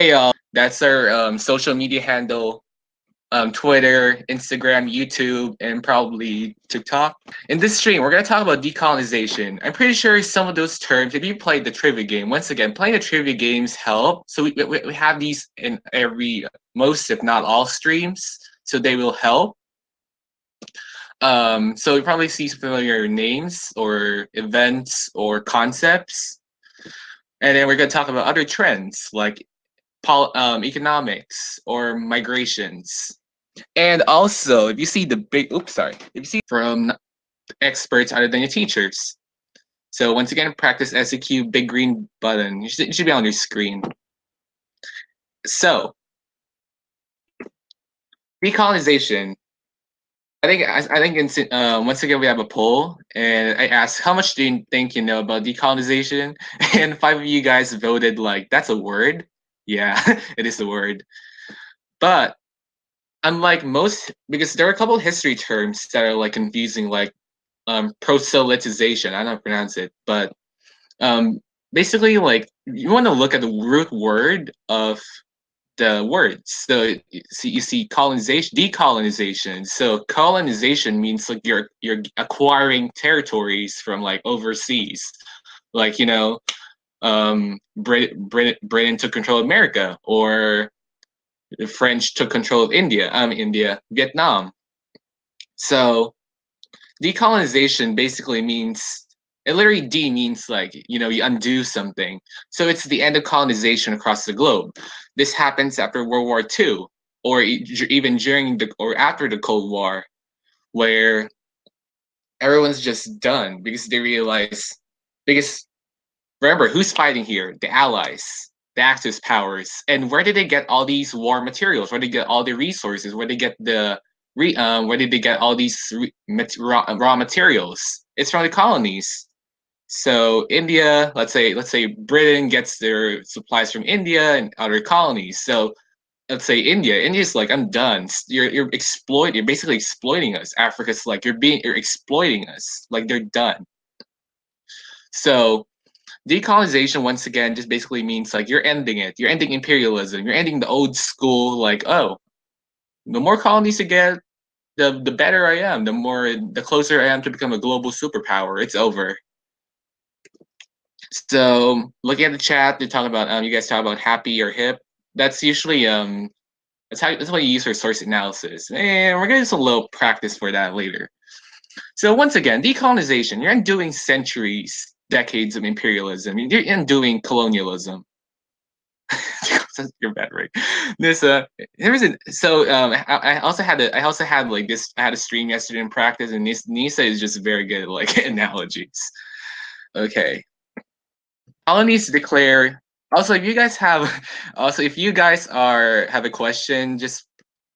Hey y'all, that's our um, social media handle. Um, Twitter, Instagram, YouTube, and probably TikTok. In this stream, we're going to talk about decolonization. I'm pretty sure some of those terms, if you played the trivia game, once again, playing the trivia games help. So we, we, we have these in every, most if not all streams, so they will help. Um, so you probably see familiar names or events or concepts. And then we're going to talk about other trends like pol- um, economics or migrations. And also, if you see the big, oops, sorry, if you see from experts other than your teachers. So once again, practice SEQ, big green button. You should, should be on your screen. So, decolonization I think I, I think in, uh, once again we have a poll, and I asked how much do you think you know about decolonization, and five of you guys voted like that's a word. Yeah, it is the word, but unlike most, because there are a couple history terms that are like confusing, like um, proselytization. I don't pronounce it, but um, basically like you want to look at the root word of the words. So you see colonization, decolonization. So colonization means like you're you're acquiring territories from like overseas, like you know, um, Brit, Brit, Britain took control of America, or the French took control of India. Um, India, Vietnam. So decolonization basically means it literally D means like, you know, you undo something. So it's the end of colonization across the globe. This happens after World War II, or even during the or after the Cold War, where everyone's just done because they realize because remember who's fighting here? The Allies, the Axis powers. And where did they get all these war materials? Where did they get all the resources? Where did they get the re, um, where did they get all these re, raw, raw materials? It's from the colonies. So India, let's say let's say Britain gets their supplies from India and other colonies. So let's say India, India's like, I'm done. You're you're exploiting. You're basically exploiting us. Africa's like, you're being you're exploiting us. Like they're done. So decolonization once again just basically means like you're ending it. You're ending imperialism. You're ending the old school like, oh, the more colonies you get, the the better I am. The more the closer I am to become a global superpower. It's over. So looking at the chat, they're talking about um, you guys talk about happy or hip. That's usually um, that's how that's what you use for source analysis, and we're gonna do some little practice for that later. So once again, decolonization. You're undoing centuries, decades of imperialism. You're undoing colonialism. You're bad, right? This uh, there was a so um, I, I also had a, I also had like this. I had a stream yesterday in practice, and Nisa is just very good at like analogies. Okay, colonies declare also if you guys have also if you guys are have a question just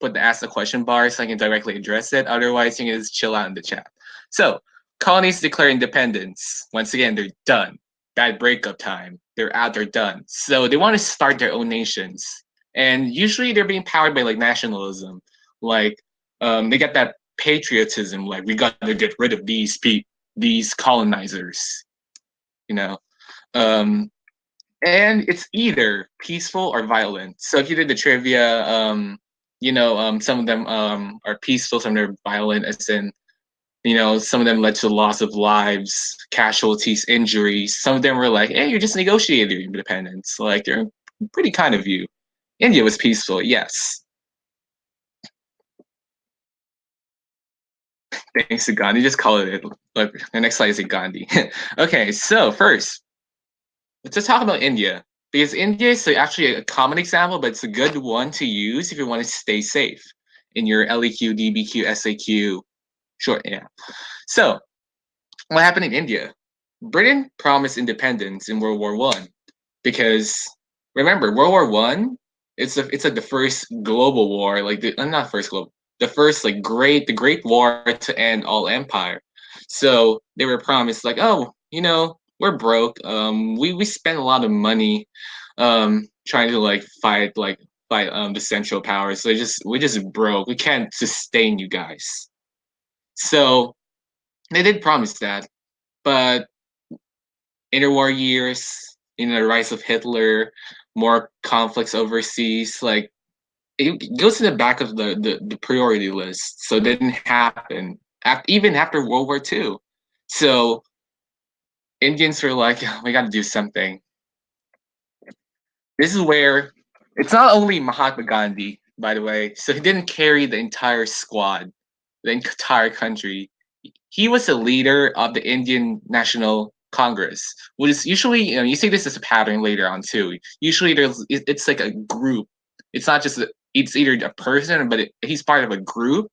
put the ask the question bar so i can directly address it otherwise you can just chill out in the chat so colonies declare independence. Once again they're done. Bad breakup time. They're out they're done. So they want to start their own nations. And usually they're being powered by like nationalism. Like um, they get that patriotism like we got to get rid of these pe- these colonizers you know? Um, and it's either peaceful or violent. So if you did the trivia, um, you know, um, some of them um, are peaceful, some of them are violent, as in, you know, some of them led to loss of lives, casualties, injuries. Some of them were like, hey, you're just negotiating independence. Like, they're pretty kind of you. India was peaceful, yes. Thanks to Gandhi, just call it. Look, the next slide is Gandhi. okay, so first, let's just talk about India because India is actually a common example, but it's a good one to use if you want to stay safe in your LEQ, DBQ, SAQ. Sure, yeah. So, what happened in India? Britain promised independence in World War One because remember World War One. It's a, it's like the first global war, like the not first global, the first like great the Great War to end all empire. So they were promised like, oh, you know, we're broke. Um, we we spend a lot of money, um, trying to like fight like fight um the Central Powers. So just we just broke. We can't sustain you guys. So they did promise that, but interwar years, you know, the rise of Hitler, more conflicts overseas, like it goes in the back of the, the, the priority list. So it didn't happen even after World War II. So Indians were like, we got to do something. This is where it's not only Mahatma Gandhi, by the way. So he didn't carry the entire squad, the entire country. He was the leader of the Indian National Congress, which is usually, you know, you see this as a pattern later on too. Usually there's, it's like a group. It's not just, a, it's either a person, but it, he's part of a group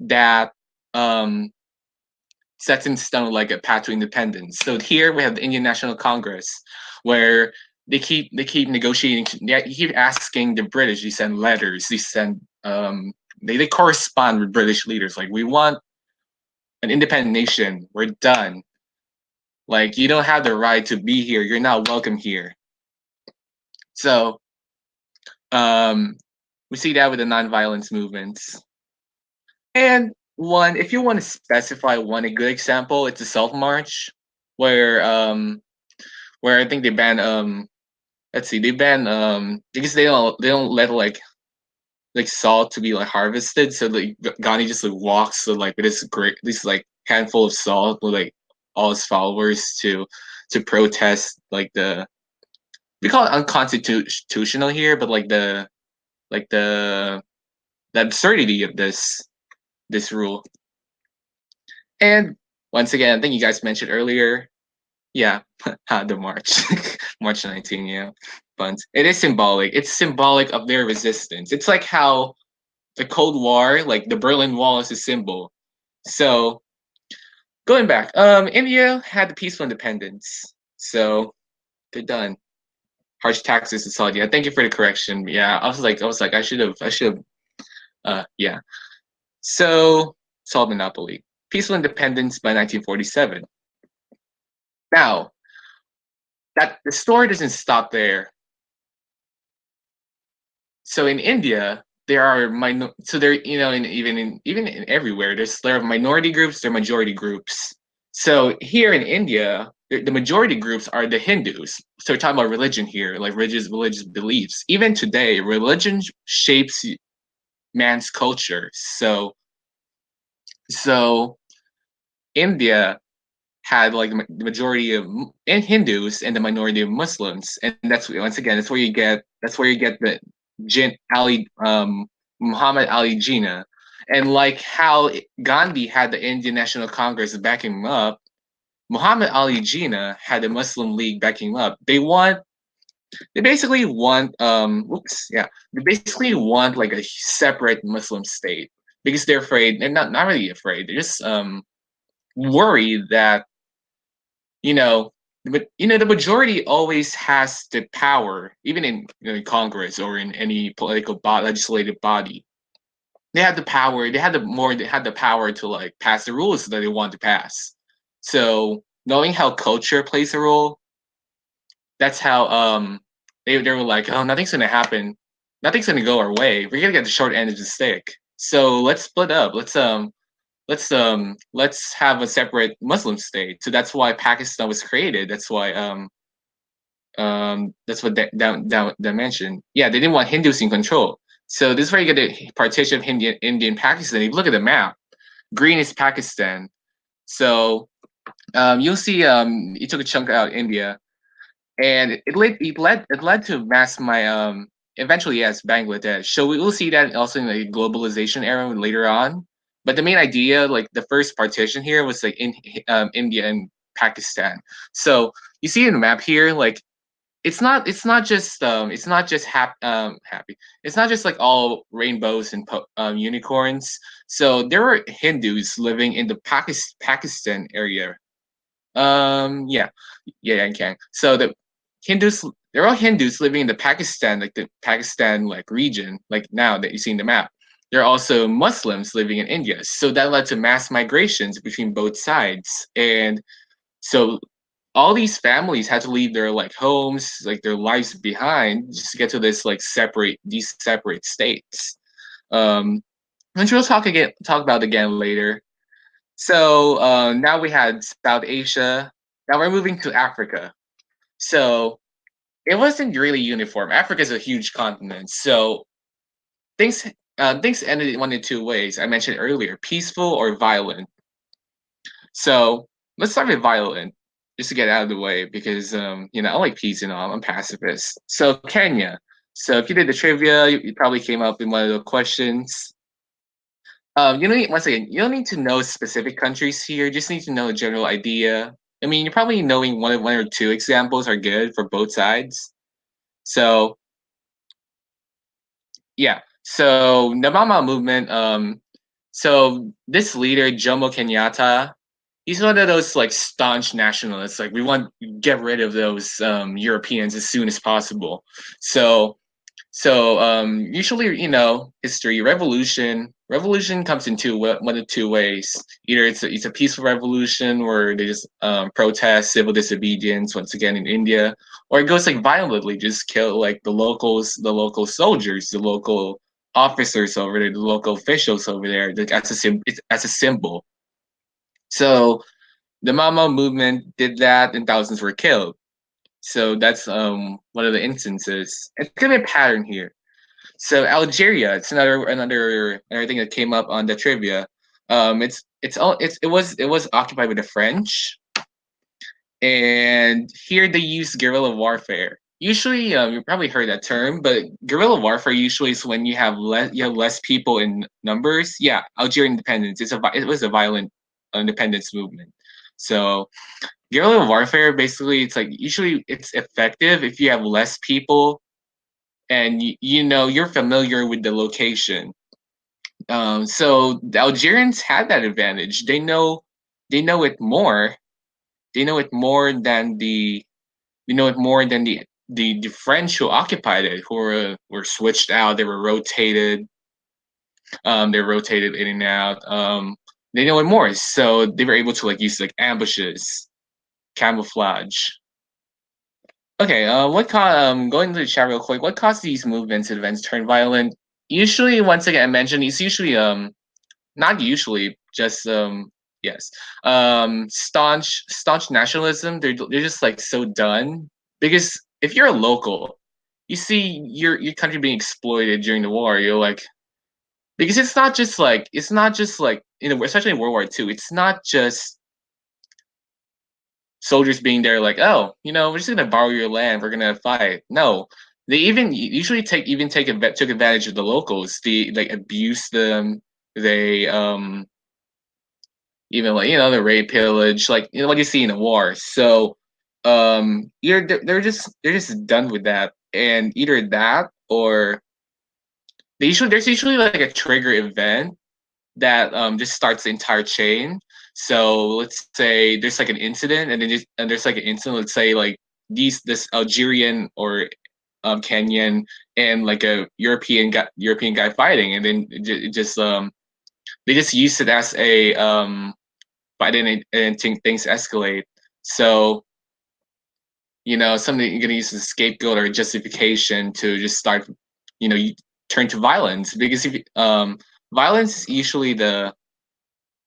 that um, sets in stone like a path to independence. So here we have the Indian National Congress, where they keep they keep negotiating. They keep asking the British. They send letters. They send um, they they correspond with British leaders. Like we want an independent nation. We're done. Like you don't have the right to be here. You're not welcome here. So um, we see that with the nonviolence movements. And one, if you want to specify one a good example, it's a Salt March, where um, where I think they ban um, let's see, they ban um because they don't they don't let like like salt to be like harvested, so like Gandhi just like walks like this great this like handful of salt with like all his followers to to protest like the we call it unconstitutional here, but like the like the the absurdity of this this rule. And once again, I think you guys mentioned earlier, yeah, the march, March 19, yeah, but it is symbolic. It's symbolic of their resistance. It's like how the Cold War, like the Berlin Wall, is a symbol. So going back, um, India had the peaceful independence, so they're done. Harsh taxes in Saudi. Yeah, thank you for the correction. Yeah, I was like, I was like, I should have, I should have, uh, yeah. So, salt monopoly. Peaceful independence by 1947. Now, that the story doesn't stop there. So in India, there are minor so there you know in even in even in everywhere there's there are minority groups there are majority groups. So here in india the majority groups are the hindus. So we're talking about religion here like religious religious beliefs. Even today religion shapes man's culture. So, so India had like the majority of Hindus and the minority of Muslims, and that's once again that's where you get that's where you get the Jin Ali um, Muhammad Ali Jinnah, and like how Gandhi had the Indian National Congress backing him up, Muhammad Ali Jinnah had the Muslim League backing him up. They want they basically want um oops yeah they basically want like a separate muslim state because they're afraid they're not not really afraid they're just um worried that you know but you know the majority always has the power even in you know, congress or in any political bo- legislative body they had the power they had the more they had the power to like pass the rules that they want to pass so knowing how culture plays a role that's how um they they were like, oh, nothing's gonna happen, nothing's gonna go our way. We're gonna get the short end of the stick. So let's split up. Let's um let's um let's have a separate Muslim state. So that's why Pakistan was created. That's why um um that's what that down down mentioned. Yeah, they didn't want Hindus in control. So this is where you get the partition of Indian Indian Pakistan. If you look at the map, green is Pakistan. So um, you'll see um, you took a chunk out India and it led it led it led to mass my um eventually yes Bangladesh. So we will see that also in the globalization era later on. But the main idea, like the first partition here, was like in um, India and Pakistan. So you see in the map here, like it's not it's not just um it's not just hap- um happy. It's not just like all rainbows and um, unicorns. So there were Hindus living in the Pakistan Pakistan area. Um yeah yeah I can. So the Hindus, they're all Hindus living in the Pakistan, like the Pakistan like region, like now that you see in the map. There are also Muslims living in India. So that led to mass migrations between both sides. And so all these families had to leave their like homes, like their lives behind just to get to this like separate these separate states. Um which we'll talk again talk about again later. So uh, now we had South Asia. Now we're moving to Africa. So it wasn't really uniform. Africa is a huge continent, so things uh, things ended in one of two ways. I mentioned earlier, peaceful or violent. So let's start with violent, just to get out of the way, because um, you know I like peace and all. I'm pacifist. So Kenya. So if you did the trivia, you, you probably came up in one of the questions. Um, you don't need, once again, you don't need to know specific countries here. You just need to know a general idea. I mean, you're probably knowing one, of one or two examples are good for both sides. So, yeah. So the movement. Um, so this leader Jomo Kenyatta, he's one of those like staunch nationalists. Like we want to get rid of those um, Europeans as soon as possible. So so um, usually, you know, history, revolution, revolution comes in two one of two ways. Either it's a, it's a peaceful revolution where they just um, protest civil disobedience once again in India, or it goes like violently, just kill like the locals, the local soldiers, the local officers over there, the local officials over there. That's a sim- as a symbol. So the Mau Mau movement did that, and thousands were killed. So that's um one of the instances. It's gonna be a pattern here. So Algeria, it's another another another thing that came up on the trivia. Um, it's it's all it's it was it was occupied by the French, and here they use guerrilla warfare. Usually, um, you probably heard that term, but guerrilla warfare usually is when you have less you have less people in numbers. Yeah, Algerian independence. It's a it was a violent independence movement. So guerrilla warfare basically it's like usually it's effective if you have less people and you, you know you're familiar with the location um, so the algerians had that advantage they know they know it more they know it more than the you know it more than the the, the french who occupied it who were, were switched out they were rotated um, they rotated in and out um, they know it more so they were able to like use like ambushes camouflage. Okay, uh, what ca- um, going to the chat real quick. What caused these movements and events turn violent? Usually, once again, I mentioned it's usually um, not usually, just um, yes, um, staunch staunch nationalism. They're they're just like so done because if you're a local, you see your your country being exploited during the war. You're like, because it's not just like it's not just like you know, especially in World War II. It's not just soldiers being there like, oh, you know, we're just gonna borrow your land, we're gonna fight. No, they even usually take even take took advantage of the locals. They like abuse them. They um even like you know the rape pillage like you know what you see in a war. So um you're they're just they're just done with that and either that or they usually there's usually like a trigger event that um just starts the entire chain so let's say there's like an incident, and then just, and there's like an incident. Let's say like these this Algerian or um, Kenyan and like a European guy European guy fighting, and then it just um they just use it as a um but then and things escalate. So you know something you're gonna use as a scapegoat or justification to just start you know you turn to violence. Because if um violence is usually the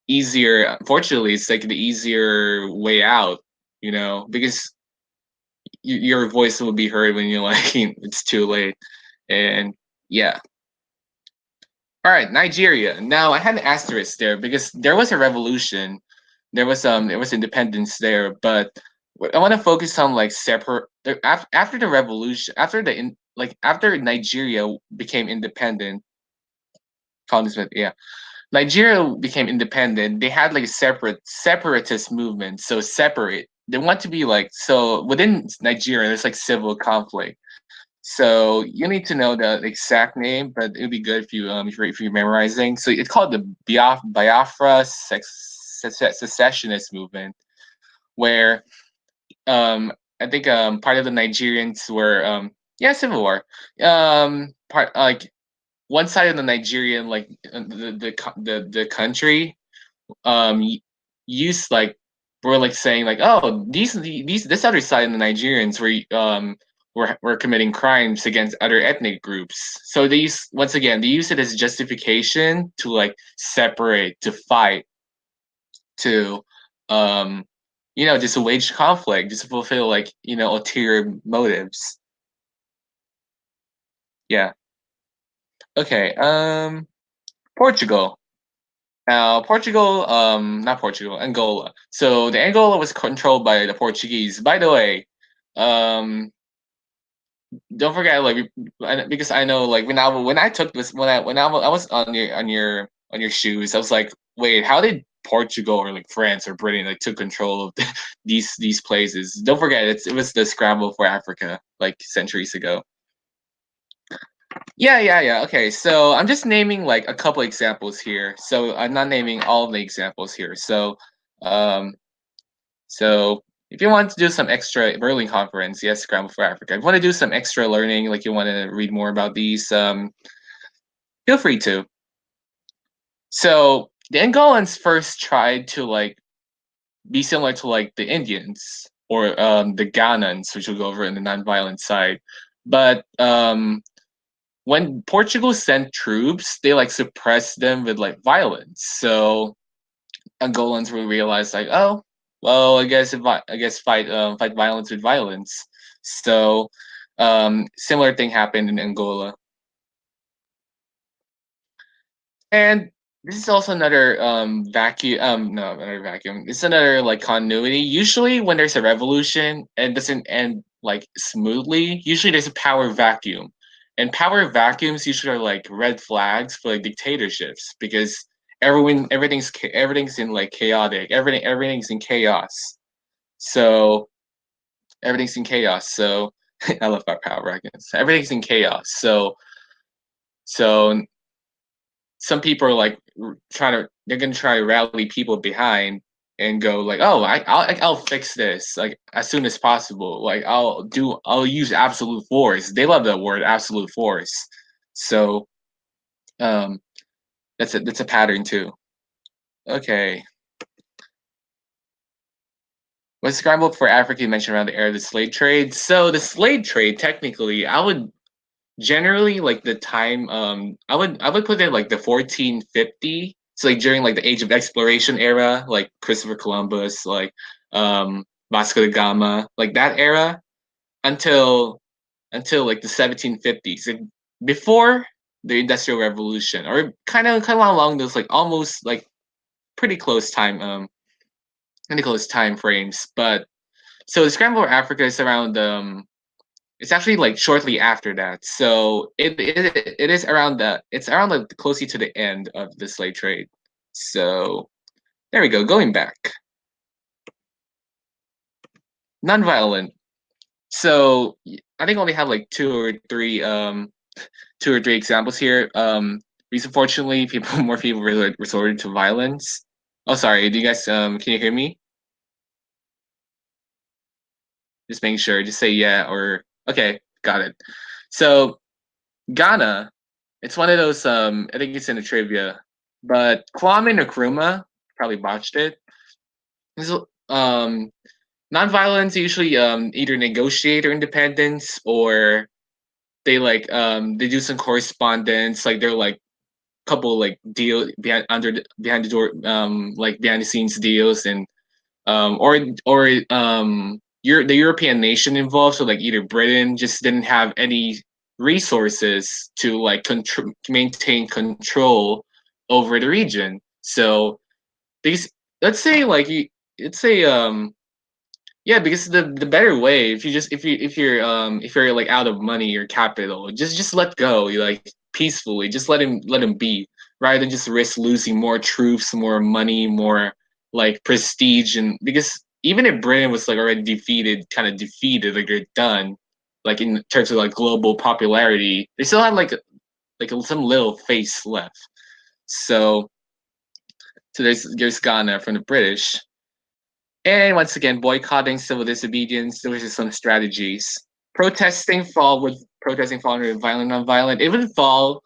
easier unfortunately it's like the easier way out you know because your voice will be heard when you're like it's too late. And yeah. All right nigeria. Now i had an asterisk there because there was a revolution. There was um there was independence there but i want to focus on like separate after the revolution after the in, like after nigeria became independent colonies yeah Nigeria became independent, they had like a separate separatist movement. So separate. They want to be like so within Nigeria. There's like civil conflict. So you need to know the exact name, but it would be good if you um if you're, if you're memorizing. So it's called the Biaf- Biafra secessionist movement, where um I think um part of the Nigerians were um yeah civil war um part like one side of the Nigerian like uh, the the the, the country um used like were like saying like oh these these this other side of the Nigerians were um were, were committing crimes against other ethnic groups. So these once again they use it as justification to like separate, to fight, to um you know just wage conflict, just fulfill like you know ulterior motives. Yeah. Okay. Um, Portugal. Now, Portugal, um, not Portugal, Angola. So the Angola was controlled by the Portuguese. By the way, um, don't forget, like, because I know, like, when I when I took this, when I when I, I was on your on your on your shoes, I was like, wait, how did Portugal or like France or Britain like took control of these these places? Don't forget, it's it was the scramble for Africa like centuries ago. Yeah, yeah, yeah. Okay, so I'm just naming like a couple examples here. So I'm not naming all the examples here. So, um, so if you want to do some extra Berlin conference, yes, Scramble for Africa. If you want to do some extra learning, like you want to read more about these, um, feel free to. So the Angolans first tried to like be similar to like the Indians or um, the Ghanans, which will go over in the non-violent side. But um, when Portugal sent troops, they like suppressed them with like violence. So Angolans will realize like, oh, well, I guess if I, I guess fight um, fight violence with violence. So um, similar thing happened in Angola. And this is also another um, vacuum. Um, no, another vacuum. It's another like continuity. Usually, when there's a revolution and doesn't end like smoothly, usually there's a power vacuum and power vacuums usually are like red flags for like dictatorships because everyone everything's everything's in like chaotic everything everything's in chaos so everything's in chaos so i love our power vacuums everything's in chaos so so some people are like trying to they're gonna try to rally people behind and go like, oh, I, I'll I'll fix this like as soon as possible. Like I'll do I'll use absolute force. They love that word, absolute force. So, um, that's a that's a pattern too. Okay. What's scrambled for Africa mentioned around the era of the slave trade? So the slave trade, technically, I would generally like the time. Um, I would I would put it like the 1450 so like during like the age of exploration era, like Christopher Columbus, like um, Vasco da Gama, like that era, until until like the 1750s, and before the Industrial Revolution, or kind of kind of along those like almost like pretty close time um pretty close time frames. But so the scramble Africa is around um it's actually like shortly after that. So it it, it is around the it's around like closely to the end of the slave trade. So there we go, going back. Nonviolent. So I think I only have like two or three um two or three examples here. Um reason fortunately people more people resorted to violence. Oh sorry, do you guys um can you hear me? Just making sure, just say yeah or Okay, got it. So Ghana, it's one of those. Um, I think it's in the trivia, but Kwame Nkrumah probably botched it. um, nonviolence usually um, either negotiate or independence, or they like um, they do some correspondence. Like they're like couple like deal behind under behind the door um like behind the scenes deals and um or or um you're the European nation involved, so like either Britain just didn't have any resources to like contr- maintain control over the region. So these let's say like you let's say um yeah because the the better way if you just if you if you're um if you're like out of money or capital just just let go like peacefully just let him let him be rather than just risk losing more troops more money more like prestige and because even if Britain was like already defeated, kind of defeated, like they're done, like in terms of like global popularity, they still had like like some little face left. So, so there's there's Ghana from the British, and once again boycotting civil disobedience. There was some strategies. Protesting fall with protesting fall under violent non-violent. It would fall.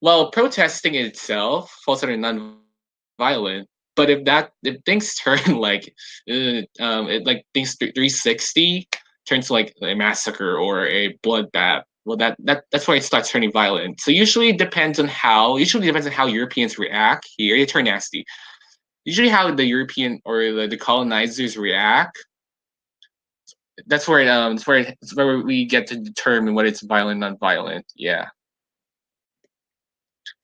Well, protesting itself falls under non-violent, but if that if things turn like uh, um it like things 360 turns to like a massacre or a bloodbath well that, that that's why it starts turning violent so usually it depends on how usually depends on how europeans react here they turn nasty usually how the european or the, the colonizers react that's where it, um, that's where it, that's where we get to determine what it's violent, non-violent. Yeah.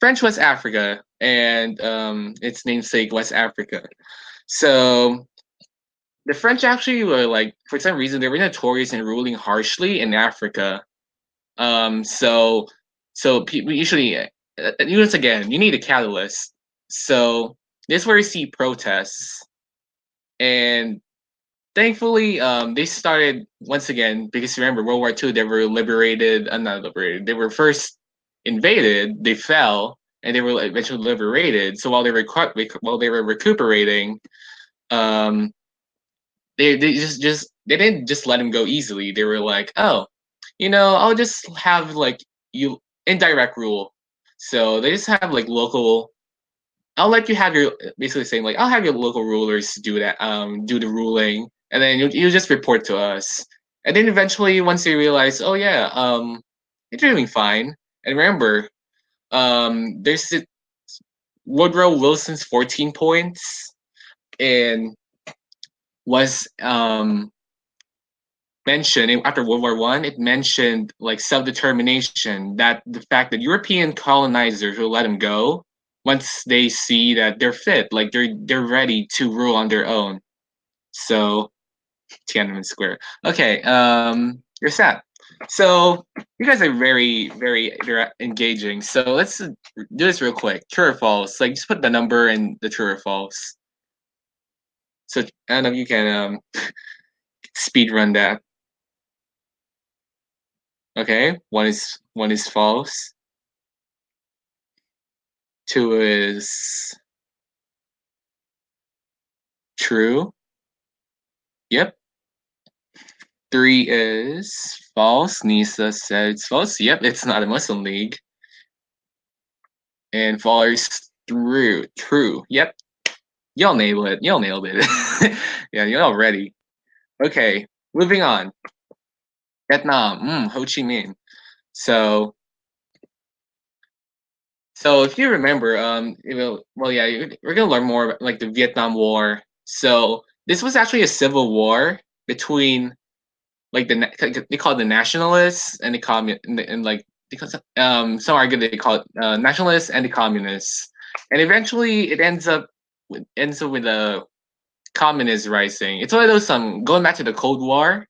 French West Africa and um, its namesake West Africa. So the French actually were like, for some reason, they were notorious in ruling harshly in Africa. Um, so, so people usually, uh, once again, you need a catalyst. So this is where you see protests, and thankfully, um, they started once again because remember World War II, they were liberated. Uh, not liberated. They were first invaded. They fell, and they were eventually liberated. So while they were while they were recuperating, um, they they just just they didn't just let him go easily. They were like, oh, you know, I'll just have like you indirect rule. So they just have like local. I'll let you have your basically saying like I'll have your local rulers do that, um, do the ruling, and then you you just report to us. And then eventually, once they realize, oh yeah, um, it's doing fine. And remember, um, there's Woodrow Wilson's 14 points, and was um, mentioned after World War One. It mentioned like self determination, that the fact that European colonizers will let them go once they see that they're fit, like they're they're ready to rule on their own. So, Tiananmen Square. Okay, um, you're set. So you guys are very, very engaging. So let's do this real quick. True or false? Like just put the number and the true or false. So I don't know if you can um, speed run that. Okay, one is one is false. Two is true. Yep. Three is false. Nisa said it's false. Yep, it's not a Muslim league. And four is true. Yep, Y'all nailed it. Y'all nailed it. yeah, y'all ready. Okay, moving on. Vietnam, mm, Ho Chi Minh. So, so if you remember, um, well, yeah, we're gonna learn more about like the Vietnam War. So this was actually a civil war between like the they call it the nationalists and the commun and, like because um some argue they call it uh, nationalists and the communists, and eventually it ends up ends up with a communist rising. It's one of those um going back to the Cold War.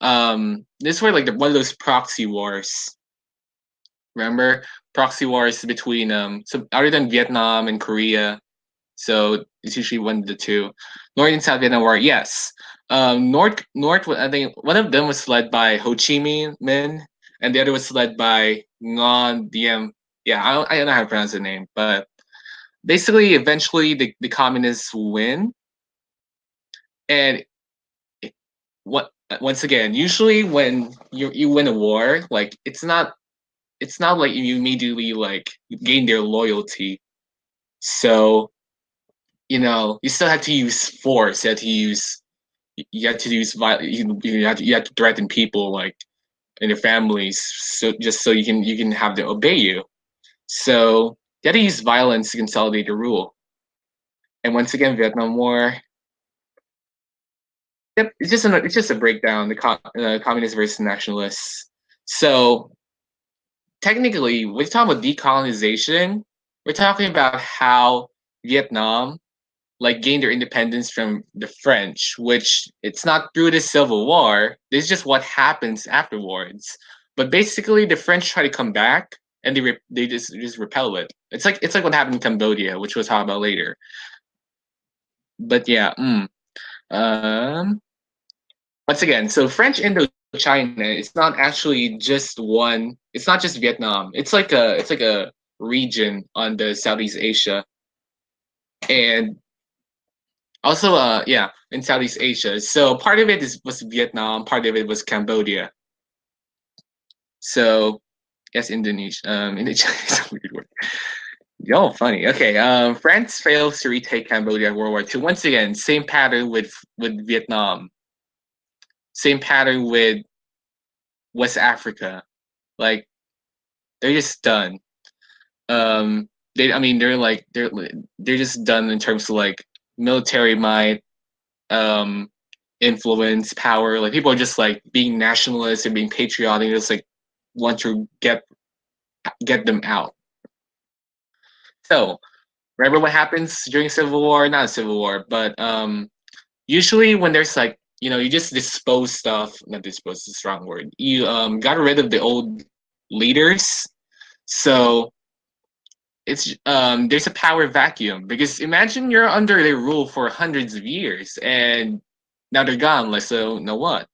Um, this was like the, one of those proxy wars. Remember proxy wars between um so other than Vietnam and Korea. So it's usually one of the two. North and South Vietnam War, yes. Um, North North I think one of them was led by Ho Chi Minh, and the other was led by Ngon Diem. Yeah, I don't, I don't know how to pronounce the name, but basically eventually the, the communists win and what once again usually when you you win a war like it's not it's not like you immediately like gain their loyalty so you know you still have to use force you have to use you have to use violence you, you have to you have to threaten people like in your families so just so you can you can have them obey you so you had to use violence to consolidate your rule. And once again, Vietnam War. Yep, it's just a it's just a breakdown. The co- uh, communists versus nationalists. So technically, we're talking about decolonization. We're talking about how Vietnam like gained their independence from the French, which it's not through the Civil War. This is just what happens afterwards. But basically, the French try to come back and they re- they just just repel it. It's like it's like what happened in Cambodia, which we'll talk about later. But yeah, mm. um, once again, so French Indochina it's not actually just one. It's not just Vietnam. It's like a it's like a region on the Southeast Asia, and also uh yeah in Southeast Asia. So part of it is was Vietnam, part of it was Cambodia. So Yes, Indonesia. Um, Indonesia is a weird word. Yo, funny. Okay. Um, France fails to retake Cambodia in World War II. Once again, same pattern with with Vietnam. Same pattern with West Africa. Like, they're just done. Um, they. I mean, they're like they're they're just done in terms of like military might, um, influence, power. Like people are just like being nationalist and being patriotic, just like want to get get them out. So remember what happens during Civil War? Not Civil War, but um, usually when there's like you know you just dispose stuff. Not dispose is a strong word. You um got rid of the old leaders. So it's um there's a power vacuum because imagine you're under their rule for hundreds of years and now they're gone. Like so, know what?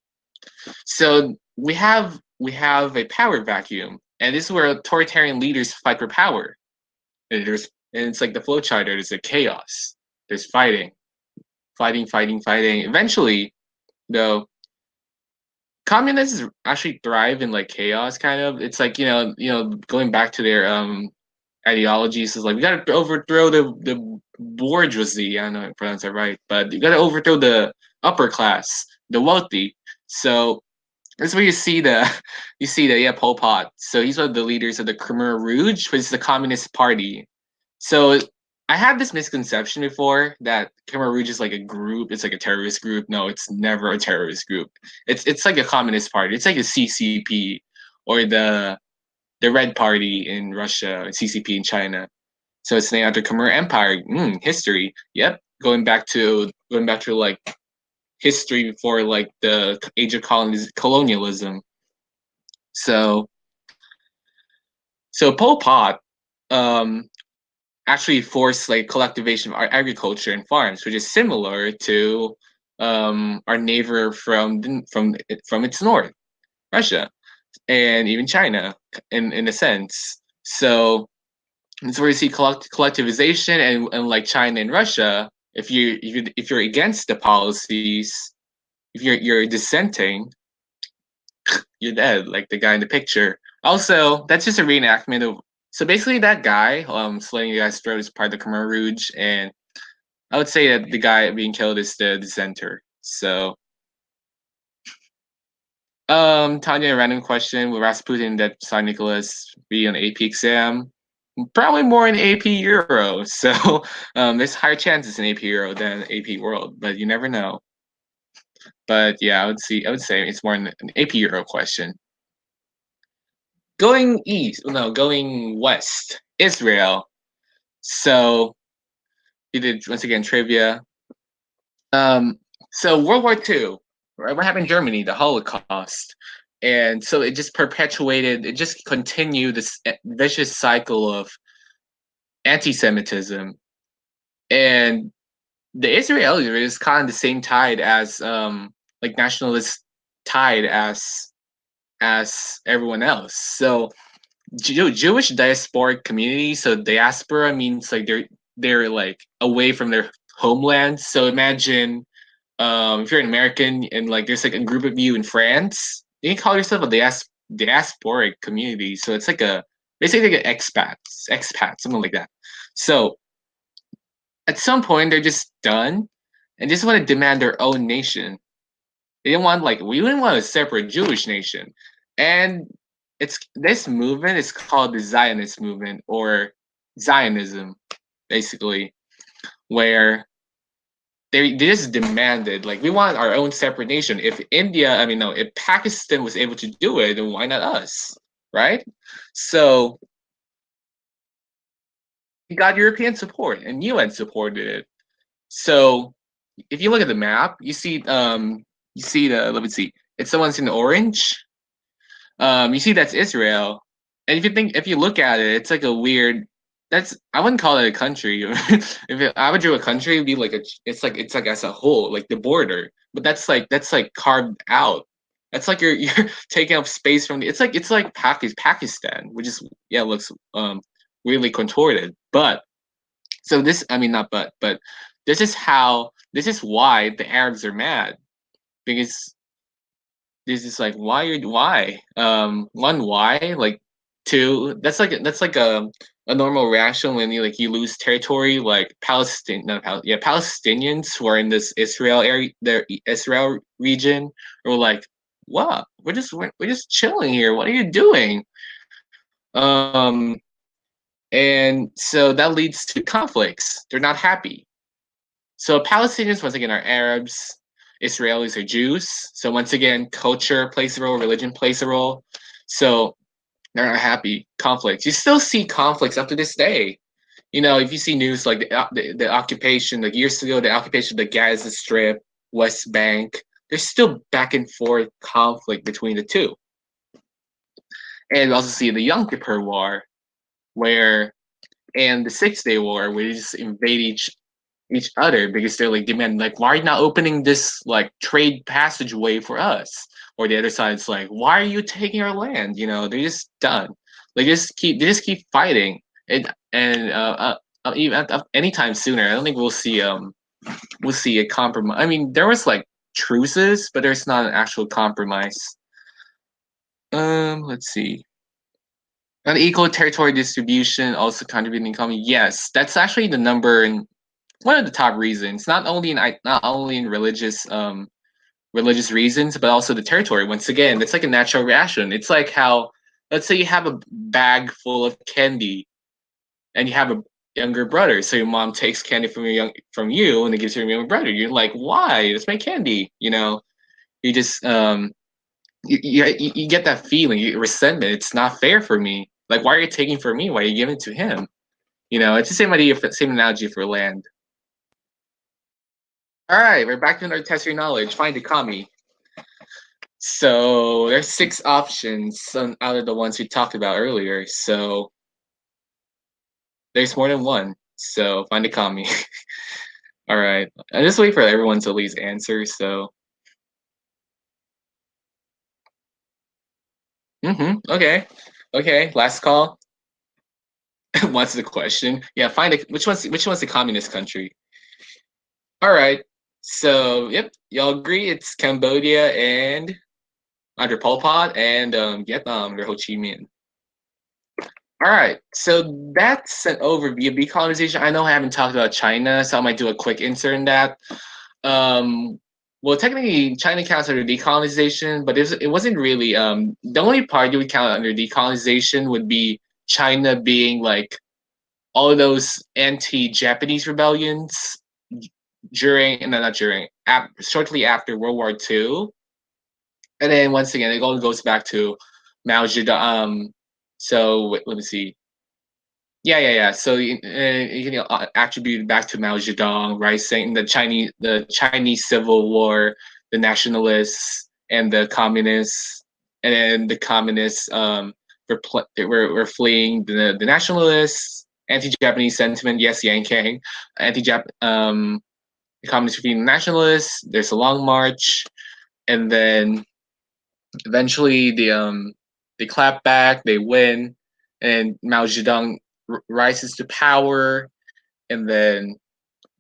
So we have we have a power vacuum, and this is where authoritarian leaders fight for power. And there's and it's like the flowchart. There's a chaos. There's fighting, fighting, fighting, fighting. Eventually, though, communists actually thrive in like chaos. Kind of. It's like you know, you know, going back to their um ideologies is like we got to overthrow the the bourgeoisie. I don't know if I pronounce that right, but you got to overthrow the upper class, the wealthy. So that's where you see the you see the yeah Pol Pot. So he's one of the leaders of the Khmer Rouge, which is the Communist Party. So I had this misconception before that Khmer Rouge is like a group. It's like a terrorist group. No, it's never a terrorist group. It's it's like a communist party. It's like a CCP or the the Red Party in Russia, CCP in China. So it's named after Khmer Empire. Mm, history. Yep. Going back to going back to like history before like the age of colonialism. So, so Pol Pot um, actually forced like collectivization of our agriculture and farms, which is similar to um, our neighbor from from from its north, Russia, and even China, in in a sense. So that's where you see collect- collectivization and, and like China and Russia if you if you if you're against the policies, if you're you're dissenting, you're dead, like the guy in the picture. Also, that's just a reenactment of so basically that guy um slaying the guy's throat is part of the Khmer Rouge, and I would say that the guy being killed is the dissenter. So um Tanya, a random question: Will Rasputin that Tsar Nicholas be an AP exam? probably more in AP Euro. So um, there's higher chances in AP Euro than AP World, but you never know. But yeah, I would see. I would say it's more an, an AP Euro question. Going east, no, going west, Israel. So he did once again trivia. Um, so World War II, right? What happened in Germany? The Holocaust and so it just perpetuated it just continued this vicious cycle of anti-semitism and the israelis just kind of the same tide as um like nationalist tide as as everyone else so Jew- jewish diasporic community so diaspora means like they're they're like away from their homeland so imagine um if you're an american and like there's like a group of you in france you can call yourself a dias- diasporic community. So it's like a basically like an expat, expat, something like that. So at some point they're just done and just want to demand their own nation. They didn't want like we didn't want a separate Jewish nation. And it's this movement is called the Zionist movement or Zionism, basically, where they, just demanded like we want our own separate nation. If India, I mean no, if Pakistan was able to do it, then why not us, right? So he got European support and UN supported it. So if you look at the map, you see um you see the let me see, it's the ones in orange. Um, you see that's Israel. And if you think if you look at it, it's like a weird that's I wouldn't call it a country. if it, I would do a country, it'd be like a it's like it's like as a whole, like the border. But that's like that's like carved out. That's like you're you're taking up space from the. It's like it's like Pakistan, which is yeah looks um really contorted. But so this I mean not but but this is how this is why the Arabs are mad because this is like why why um one why like two that's like that's like a a normal reaction when you like you lose territory, like Palestine, not Pal- yeah, Palestinians who are in this Israel area, the Israel region, are like, "What? We're just we're, we're just chilling here. What are you doing?" Um, and so that leads to conflicts. They're not happy. So Palestinians once again are Arabs. Israelis are Jews. So once again, culture plays a role, religion plays a role. So they're not happy. Conflicts. You still see conflicts up to this day. You know, if you see news like the, the, the occupation, like years ago, the occupation of the Gaza Strip, West Bank, there's still back and forth conflict between the two. And we also see the Yom Kippur War, where and the Six Day War, where they just invade each each other because they're like demand like why are you not opening this like trade passageway for us or the other side's like why are you taking our land? You know they're just done. They just keep they just keep fighting. And and uh, uh even uh, anytime sooner i don't think we'll see um we'll see a compromise. I mean there was like truces but there's not an actual compromise. Um let's see. An equal territory distribution also contributing income yes that's actually the number and one of the top reasons, not only in not only in religious um, religious reasons, but also the territory. Once again, it's like a natural reaction. It's like how let's say you have a bag full of candy, and you have a younger brother. So your mom takes candy from your young from you and it gives your younger brother. You're like, why? It's my candy. You know, you just um, you, you, you get that feeling, you resentment. It's not fair for me. Like, why are you taking for me? Why are you giving it to him? You know, it's the same idea, same analogy for land. All right, we're back to another test your knowledge. Find the commie. So there's six options out of the ones we talked about earlier. So there's more than one. So find the commie. All right, I just wait for everyone to at least answer. So. Mm-hmm. Okay. Okay. Last call. What's the question? Yeah. Find a, which one's which one's the communist country. All right. So, yep, y'all agree it's Cambodia and under Pol Pot and um, Vietnam under Ho Chi Minh. All right, so that's an overview of decolonization. I know I haven't talked about China, so I might do a quick insert in that. Um, well, technically, China counts under decolonization, but it, was, it wasn't really. Um, the only part you would count under decolonization would be China being like all of those anti-Japanese rebellions during and then not during ap- shortly after World War II, and then once again it all goes back to Mao Zedong. Um, so wait, let me see. Yeah, yeah, yeah. So uh, you can uh, attribute back to Mao Zedong, right? Saying the Chinese, the Chinese Civil War, the nationalists and the communists, and then the communists um, were, pl- were, were fleeing the, the nationalists, anti-Japanese sentiment. Yes, Yang Kang, anti-Jap, um, the communists became nationalists. There's a long march, and then eventually the um they clap back, they win, and Mao Zedong r- rises to power, and then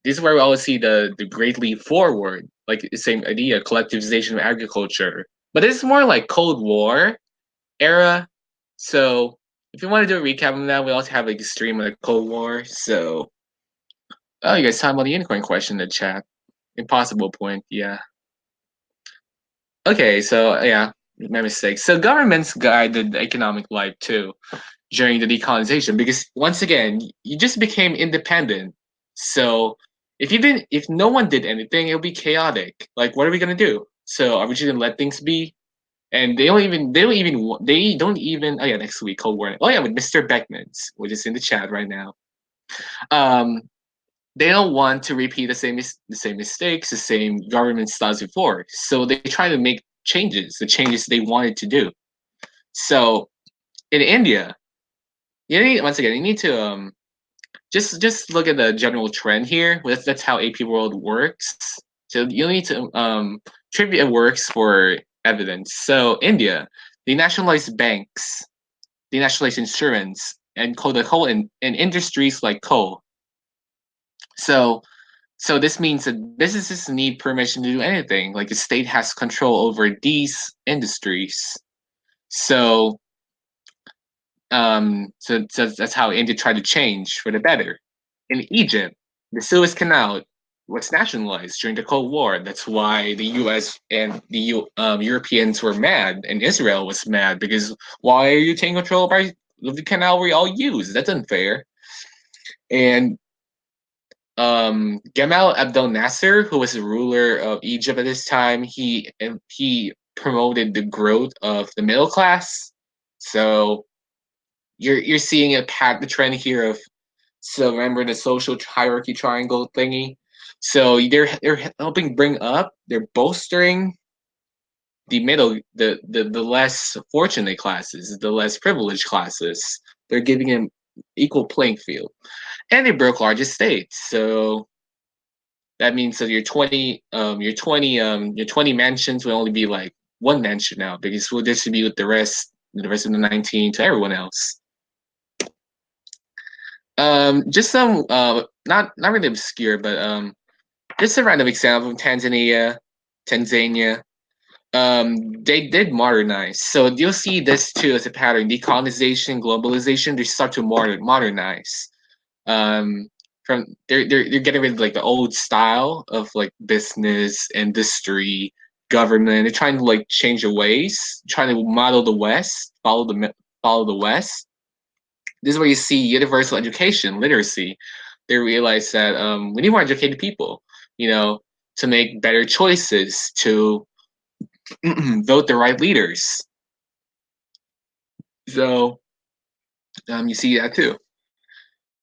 this is where we always see the the great leap forward, like the same idea, collectivization of agriculture. But is more like Cold War era. So if you want to do a recap of that, we also have like a stream of the Cold War. So Oh, you guys talking about the unicorn question in the chat. Impossible point, yeah. Okay, so yeah, my mistake. So governments guided economic life too during the decolonization because once again, you just became independent. So if you didn't, if no one did anything, it'll be chaotic. Like, what are we gonna do? So are we just gonna let things be? And they don't even, they don't even, they don't even. Oh yeah, next week Cold War. Oh yeah, with Mr. Beckman's, which is in the chat right now. Um, they don't want to repeat the same the same mistakes, the same government styles before. So they try to make changes, the changes they wanted to do. So in India, you need once again you need to um just just look at the general trend here. That's, that's how AP World works. So you need to um trivia works for evidence. So India, they nationalized banks, they nationalized insurance, and coal the coal in, in industries like coal so so this means that businesses need permission to do anything. Like the state has control over these industries. So um so, so that's how India tried to change for the better. In Egypt, the Suez Canal was nationalized during the Cold War. That's why the U.S. and the U, um, Europeans were mad, and Israel was mad because why are you taking control of the canal we all use? That's unfair. And um, Gamal Abdel Nasser, who was the ruler of Egypt at this time, he he promoted the growth of the middle class. So you're you're seeing a pat the trend here of so remember the social hierarchy triangle thingy. So they're they're helping bring up, they're bolstering the middle, the the, the less fortunate classes, the less privileged classes. They're giving them equal playing field, and they broke largest estates. So that means that your twenty, um, your twenty, um, your twenty mansions will only be like one mansion now because we'll distribute the rest, the rest of the nineteen to everyone else. Um, just some, uh, not not really obscure, but um, just a random example Tanzania, Tanzania. Um, they did modernize. So you'll see this too as a pattern: decolonization, globalization. They start to modern modernize. Um, from they're they're they're getting rid of like the old style of like business, industry, government. They're trying to like change the ways, trying to model the West, follow the follow the West. This is where you see universal education, literacy. They realize that um, we need more educated people, you know, to make better choices, to vote the right leaders. So um, you see that too.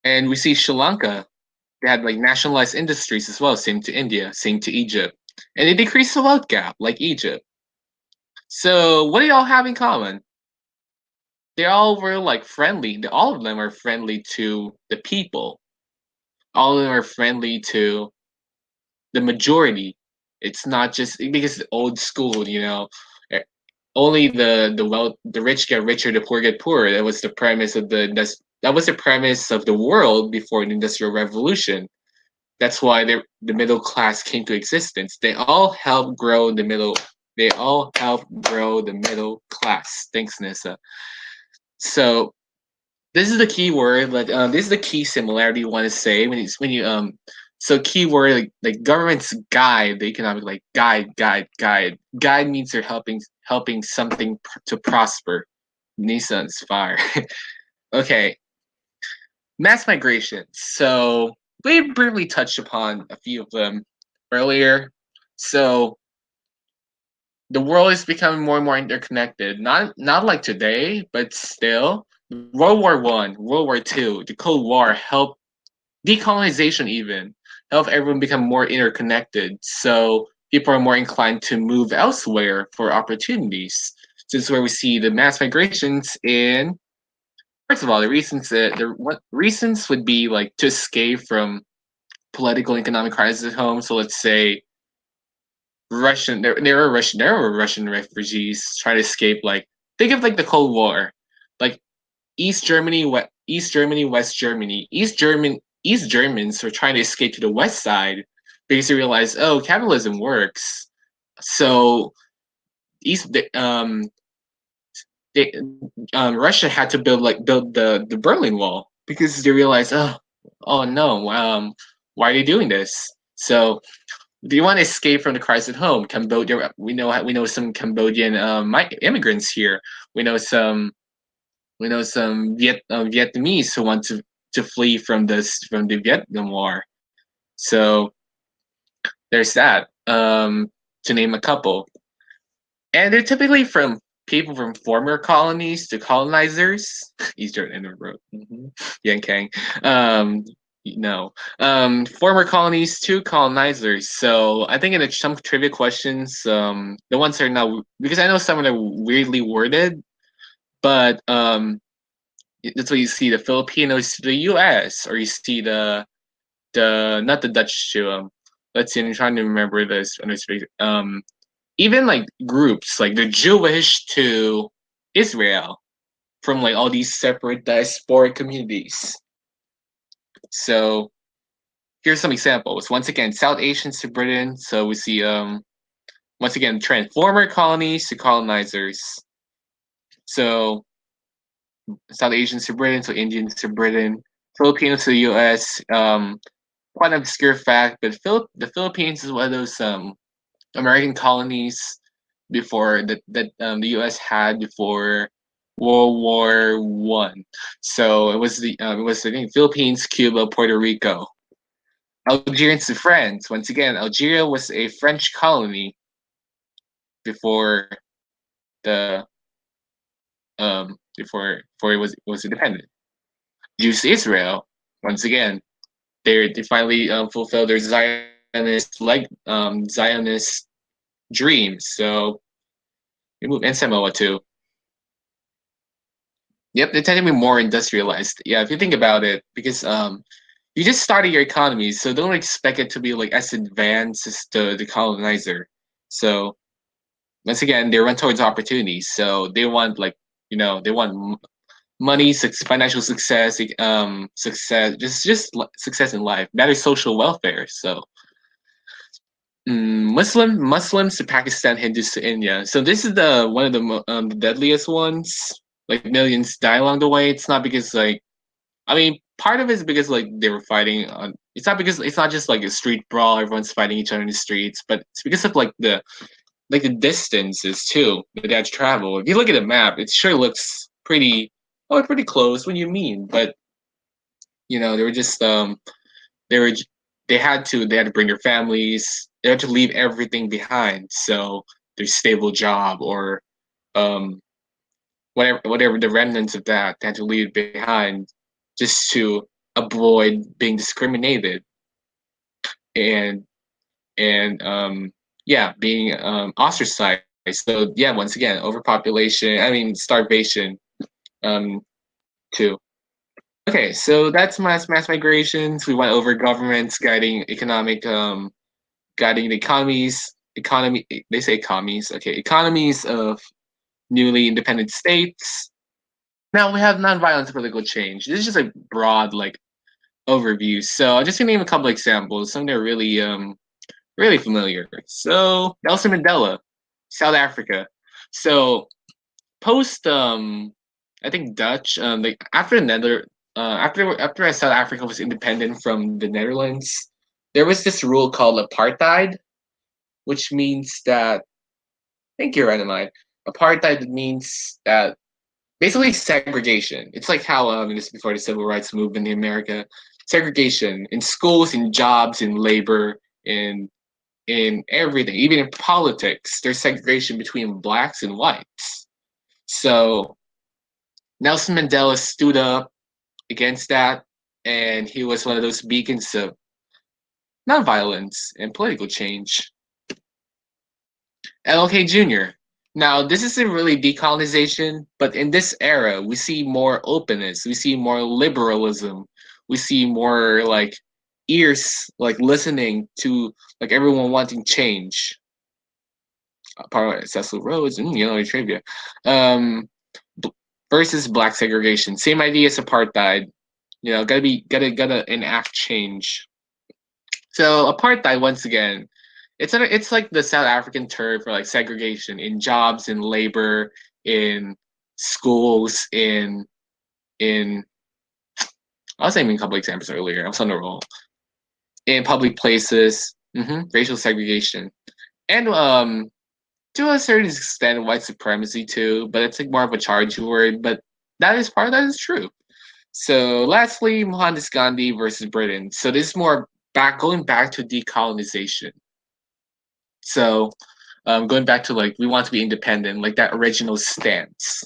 And we see Sri Lanka. They had like nationalized industries as well, same to India, same to Egypt. And they decreased the wealth gap, like Egypt. So what do y'all have in common? They all were like friendly. All of them are friendly to the people. All of them are friendly to the majority. It's not just because it's old school, you know. Eh, only the the well the rich get richer, the poor get poorer. That was the premise of the that was the premise of the world before the industrial revolution. That's why the the middle class came to existence. They all helped grow the middle. They all helped grow the middle class. Thanks, Nissa. So this is the key word. Like um, this is the key similarity you want to say when you when you um. So keyword like like government's guide the economic like guide guide guide guide means they're helping helping something pr- to prosper. Nissan's fire. okay. Mass migration. So we briefly touched upon a few of them earlier. So the world is becoming more and more interconnected. Not not like today, but still. World War One, World War Two, the Cold War helped decolonization even help everyone become more interconnected. So people are more inclined to move elsewhere for opportunities. This is where we see the mass migrations in. First of all, the reasons that the what reasons would be like to escape from political economic crisis at home. So let's say Russian there there were Russian there were Russian refugees trying to escape like think of like the Cold War. Like East Germany, what East Germany, West Germany. East German East Germans were trying to escape to the west side because they realized, oh, capitalism works. So East um they, um, Russia had to build like build the the Berlin Wall because they realized, oh, oh no, um, why are they doing this? So do you want to escape from the crisis at home? Cambodia, we know we know some Cambodian um, immigrants here. We know some we know some Viet, uh, Vietnamese who want to, to flee from this from the Vietnam War. So there's that. Um, to name a couple, and they're typically from people from former colonies to colonizers. Eastern Inner Road, mm-hmm. Um, no. Um, former colonies to colonizers. So I think in the, some trivia questions, um, the ones that are now because I know some of them are weirdly worded, but um, that's what you see the Filipinos to the U.S. or you see the the not the Dutch to um. Let's see. I'm trying to remember this. Um, even like groups like the Jewish to Israel from like all these separate diasporic communities. So here's some examples. Once again, South Asians to Britain. So we see um once again trend former colonies to colonizers. So South Asians to Britain, so Indians to Britain, Filipinos to the US. Um quite an obscure fact, but Phil- the Philippines is one of those um American colonies before that that um, the US had before World War One. So it was the um, it was I think Philippines, Cuba, Puerto Rico. Algerians to France. Once again, Algeria was a French colony before the um before before it was was independent. To Israel. Once again, they they finally um, fulfilled their Zionist like um Zionist dreams. So we move and Samoa too. Yep, they tend to be more industrialized. Yeah, if you think about it, because um, you just started your economy, so don't expect it to be like as advanced as the, the colonizer. So once again, they run towards opportunities. So they want like you know they want money, financial success, um, success, just just success in life, better social welfare. So mm, Muslim Muslims to Pakistan, Hindus to India. So this is the one of the um, deadliest ones. Like millions die along the way. It's not because like, I mean, part of it is because like they were fighting on. It's not because it's not just like a street brawl. Everyone's fighting each other in the streets, but it's because of like the like the distances too that to travel. If you look at the map, it sure looks pretty oh pretty close. What do you mean? But you know, they were just um they were they had to they had to bring their families, they had to leave everything behind. So their stable job or um whatever whatever the remnants of that they had to leave behind just to avoid being discriminated and and um yeah being um ostracized. So yeah once again overpopulation i mean starvation um too. Okay so that's mass mass migrations. We went over governments guiding economic um guiding the economies economy they say economies okay economies of newly independent states. Now we have nonviolent political change. This is just a broad like overview. So i'm just gonna name a couple examples. Some that are really um really familiar so nelson mandela south africa so post um I think Dutch. Um, like after the Nether, uh, after after South Africa was independent from the Netherlands, there was this rule called apartheid, which means that. Thank you, Ranamide. Apartheid means that basically segregation. It's like how um this before the civil rights movement in America, segregation in schools, in jobs, in labor, in in everything, even in politics. There's segregation between blacks and whites. So Nelson Mandela stood up against that, and he was one of those beacons of nonviolence and political change. LK Jr. Now, this isn't really decolonization, but in this era, we see more openness, we see more liberalism, we see more like ears like listening to like everyone wanting change. Part of Cecil Rhodes, mm, you know, trivia. Um, versus black segregation. Same idea as apartheid. You know, gotta be gotta gotta enact change. So apartheid once again, it's a, it's like the South African term for like segregation in jobs, in labor, in schools, in in I was naming a couple examples earlier. I was on the roll. In public places, mm-hmm, racial segregation, and um, to a certain extent white supremacy too, but it's like more of a charge word. But that is part that is true. So lastly, Mohandas Gandhi versus Britain. So this is more back going back to decolonization. So um, going back to like we want to be independent, like that original stance.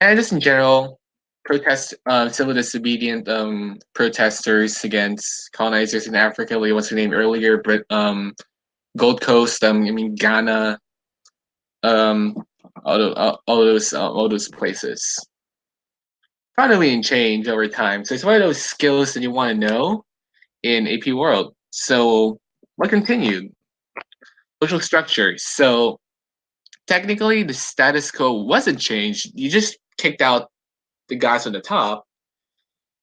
And just in general, protest uh, civil disobedient um, protesters against colonizers in Africa, like what's the name earlier, but um, Gold Coast, um, I mean Ghana, um, all, the, all those uh, all those places. Probably in change over time. So it's one of those skills that you want to know in AP World. So what continued? Social structure. So technically, the status quo wasn't changed. You just kicked out the guys on the top,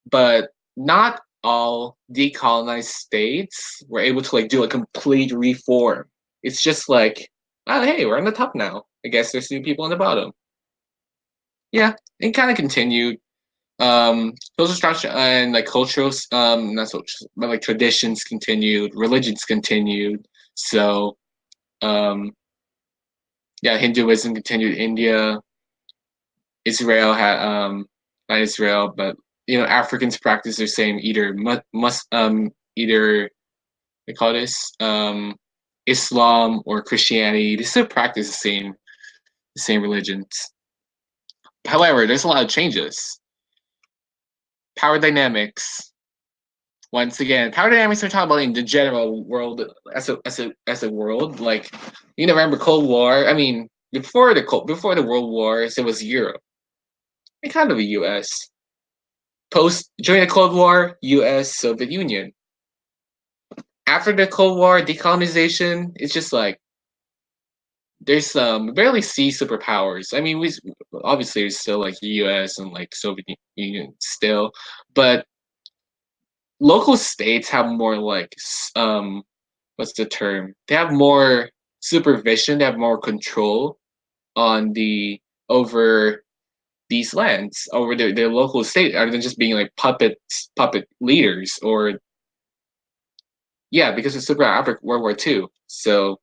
but not all decolonized states were able to like do a complete reform. It's just like, oh hey, we're on the top now. I guess there's new people on the bottom. Yeah, it kind of continued. Um, social structure and like cultural, um, not social, but like traditions continued, religions continued. So, um, yeah, Hinduism continued. India, Israel had um, not Israel, but you know Africans practice the same either must um either they call this um Islam or Christianity. They still practice the same the same religions. However, there's a lot of changes. Power dynamics. Once again, power dynamics we're talking about in the general world as a as a as a world. Like you know, remember Cold War? I mean, before the Cold before the World Wars, it was Europe kind of the U.S. Post during the Cold War, U.S. Soviet Union. After the Cold War, decolonization, it's just like there's um barely see superpowers. I mean, we obviously there's still like U.S. and like Soviet Union still, but local states have more like um what's the term? They have more supervision. They have more control on the over these lands over their, their local state other than just being like puppets puppet leaders or yeah because it's super after world war ii so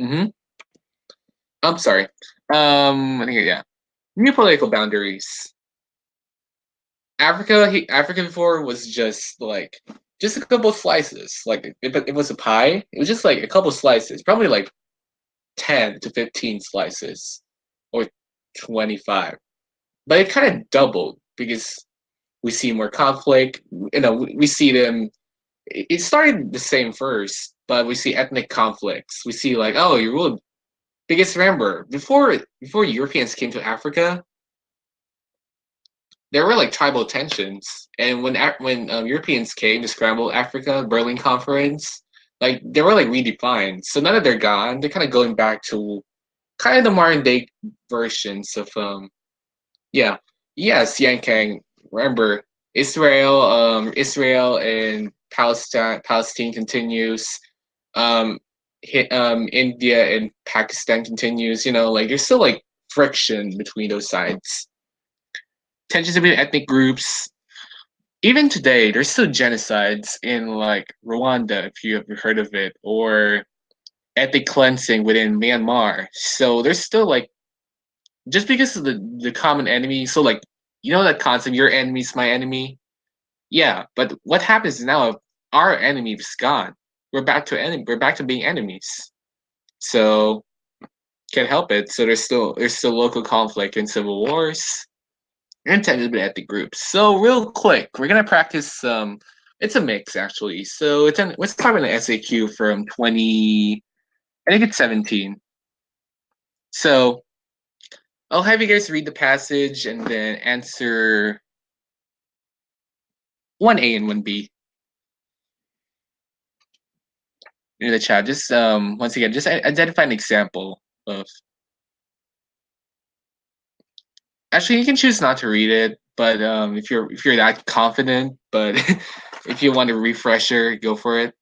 mm-hmm I'm sorry. Um, I think yeah, new political boundaries. Africa, he, Africa before was just like just a couple slices. Like if it was a pie, it was just like a couple slices, probably like ten to fifteen slices, or twenty-five. But it kind of doubled because we see more conflict. You know, we, see them. It started the same first, but we see ethnic conflicts. We see like, oh, you ruled because remember, before before Europeans came to Africa, there were like tribal tensions, and when when um, Europeans came to scramble Africa, Berlin Conference, like they were like redefined. So now that they're gone, they're kind of going back to kind of the modern day versions of um, yeah, yes, Yang Kang. Remember, Israel, um, Israel and Palestine, Palestine continues. Um, um, India and Pakistan continues, you know, like there's still like friction between those sides. Tensions between ethnic groups. Even today, there's still genocides in like Rwanda, if you have heard of it, or ethnic cleansing within Myanmar. So there's still like, just because of the, the common enemy, so like, you know that concept, your enemy's my enemy? Yeah, but what happens now if our enemy is gone? we're back to enemy. We're back to being enemies. So can't help it. So there's still there's still local conflict and civil wars and technically ethnic groups. So real quick, we're gonna practice. Um, it's a mix actually. So it's an let's an SAQ from 20. I think it's 17. So I'll have you guys read the passage and then answer one A and one B. in the chat. Just um, once again, just identify an example of. Actually, you can choose not to read it, but um, if you're if you're that confident, but if you want a refresher, go for it.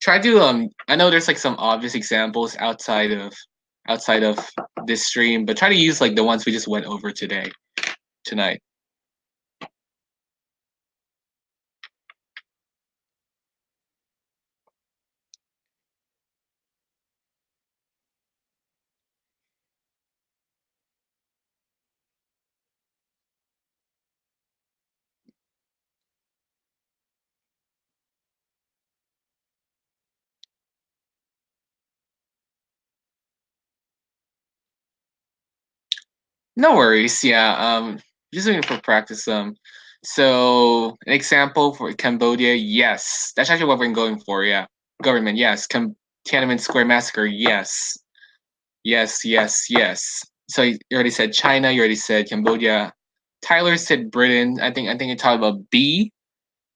Try to um. I know there's like some obvious examples outside of outside of this stream, but try to use like the ones we just went over today, tonight. No worries. Yeah. Um, just looking for practice. Um, so an example for Cambodia. Yes, that's actually what we're going for. Yeah. Government. Yes. Cam- Tiananmen Square massacre. Yes. Yes. Yes. Yes. So you already said China. You already said Cambodia. Tyler said Britain. I think I think you talked about B.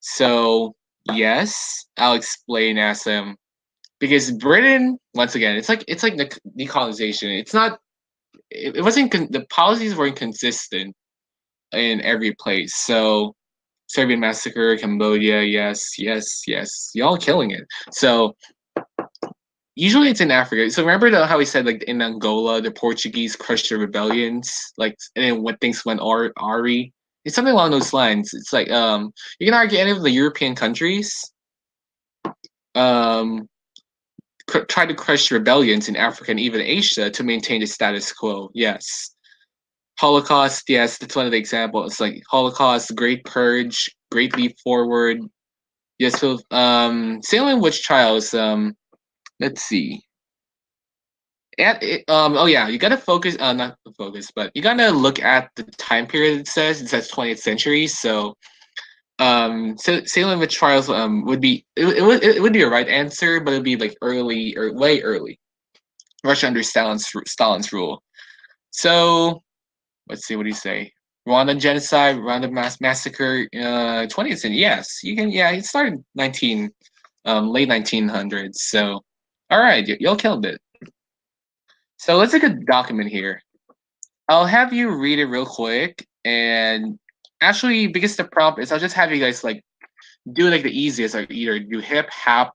So yes, I'll explain as um because Britain once again it's like it's like the decolonization. It's not it, it wasn't con- the policies weren't consistent in every place. So Serbian massacre, Cambodia, yes, yes, yes, y'all killing it. So usually it's in Africa. So remember the, how we said like in Angola, the Portuguese crushed the rebellions, like and then when things went Ari. It's something along those lines. It's like um you can argue any of the European countries um try to crush rebellions in Africa and even Asia to maintain the status quo. Yes. Holocaust, yes, that's one of the examples. Like Holocaust, Great Purge, Great Leap Forward. Yes, so um, Salem Witch Trials. Um, let's see. At it, um, oh yeah, you gotta focus. Uh, not focus, but you gotta look at the time period. It says it says 20th century. So, um, so Salem Witch Trials um would be it, it would it would be a right answer, but it'd be like early or way early. Russia under Stalin's Stalin's rule. So let's see what do you say rwanda genocide rwanda mass massacre uh 20th century yes you can yeah it started 19 um late 1900s so all right you, y'all killed it so let's take a document here i'll have you read it real quick and actually because the prompt is i'll just have you guys like do like the easiest like either do hip hop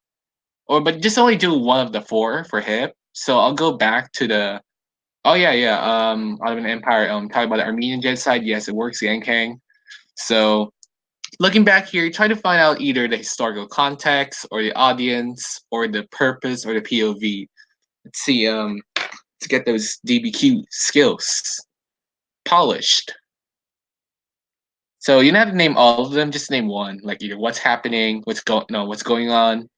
or but just only do one of the four for hip so i'll go back to the Oh yeah, yeah. Um, Ottoman Empire. Um, talking about the Armenian genocide. Yes, it works. Yan Kang. So, looking back here, try to find out either the historical context, or the audience, or the purpose, or the POV. Let's see. Um, to get those DBQ skills polished. So you don't have to name all of them. Just name one. Like either what's happening, what's going, no, what's going on.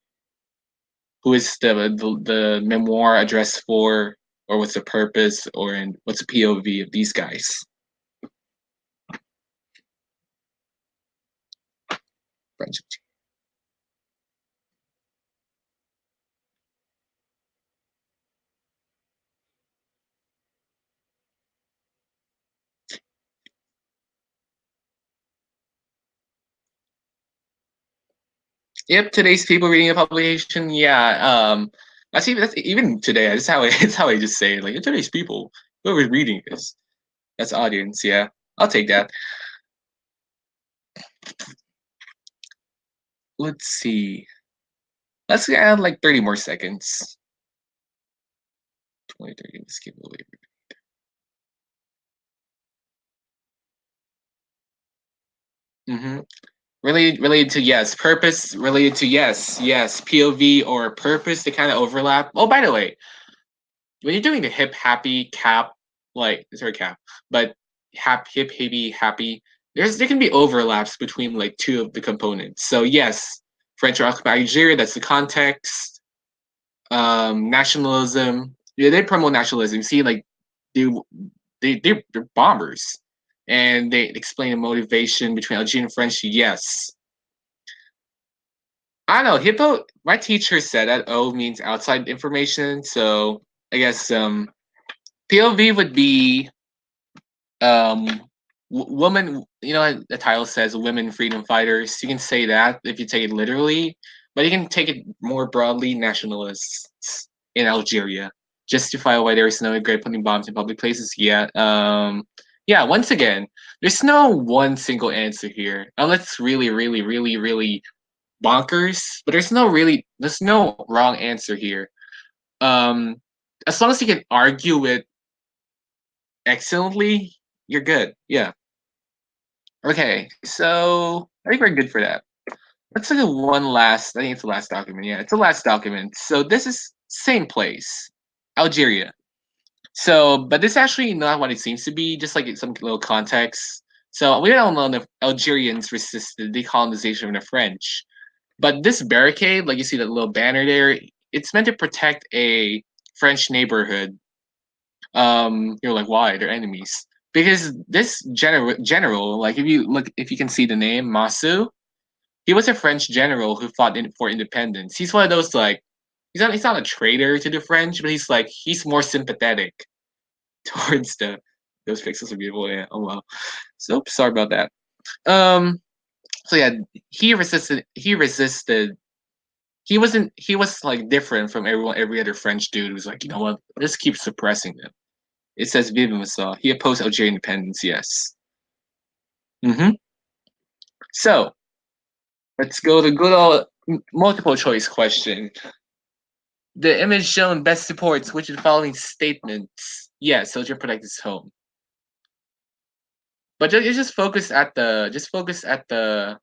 Who is the the, the memoir addressed for? or what's the purpose or in what's the POV of these guys. Friendship. Yep, today's people reading a publication. Yeah, um, that's even that's even today. That's how I, how I just say it. Like today's people, whoever's reading this, that's audience. Yeah, I'll take that. Let's see. Let's add like 30 more seconds. 20, 30, let's give away. Mm-hmm. Related, related to yes. Purpose related to yes, yes. POV or purpose, they kind of overlap. Oh, by the way, when you're doing the hip happy cap, like sorry cap, but hap hip happy happy, there's there can be overlaps between like two of the components. So yes, French occupied Algeria, that's the context. Um, nationalism, yeah, they promote nationalism. See, like they they they're bombers and they explain the motivation between Algerian and French. Yes. I don't know. Hippo, my teacher said that O means outside information. So I guess um, POV would be um, woman, you know, the title says women freedom fighters. You can say that if you take it literally, but you can take it more broadly nationalists in Algeria. Justify why there is no great putting bombs in public places yet. Um, yeah, once again, there's no one single answer here. Unless really, really, really, really bonkers. But there's no really there's no wrong answer here. Um as long as you can argue it excellently, you're good. Yeah. Okay, so I think we're good for that. Let's look at one last. I think it's the last document. Yeah, it's the last document. So this is same place, Algeria. So, but this actually not what it seems to be, just like some little context. So we don't know if Algerians resisted the decolonization of the French. But this barricade, like you see that little banner there, it's meant to protect a French neighborhood. Um, you're like, why? They're enemies. Because this general, general, like if you look, if you can see the name Massu, he was a French general who fought in, for independence. He's one of those like he's not he's not a traitor to the French, but he's like he's more sympathetic towards the those pixels are beautiful. Yeah. Oh wow. So sorry about that. Um. So yeah, he resisted. He resisted. He wasn't. He was like different from everyone. Every other French dude was like, you know what? Let's keep suppressing them. It says Vive Massu. He opposed Algerian independence. Yes. Mm-hmm. So let's go to good old multiple choice question. The image shown best supports which of the following statements? Yes, soldier protect his home. But just, just focus at the just focus at the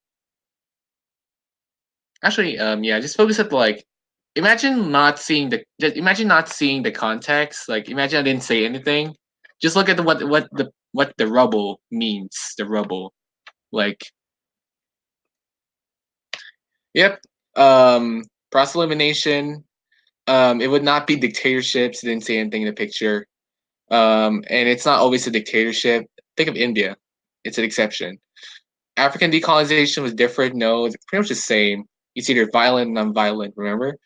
actually um yeah just focus at the, like imagine not seeing the just imagine not seeing the context like imagine I didn't say anything Just look at the, what what the what the rubble means. The rubble, like. Yep. Um, process elimination. Um, it would not be dictatorships. Didn't say anything in the picture. Um, and it's not always a dictatorship. Think of India. It's an exception. African decolonization was different. No, it's pretty much the same. It's either violent, non-violent. Remember,